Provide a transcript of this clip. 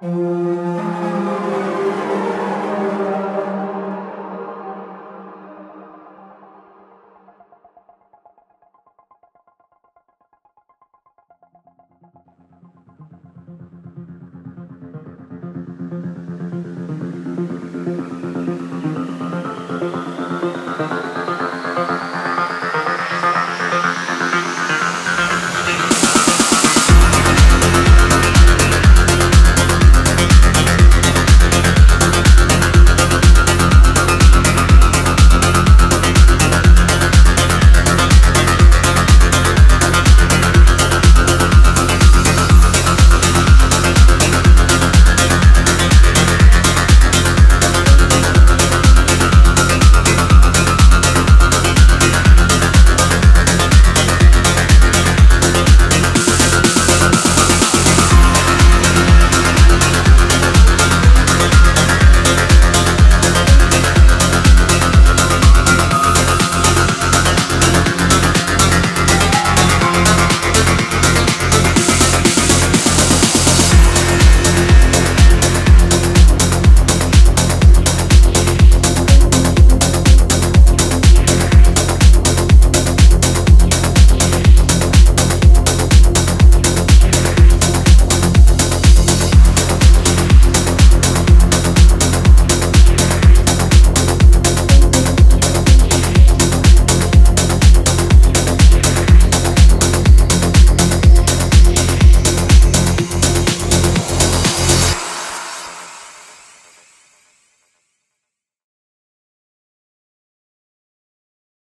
Música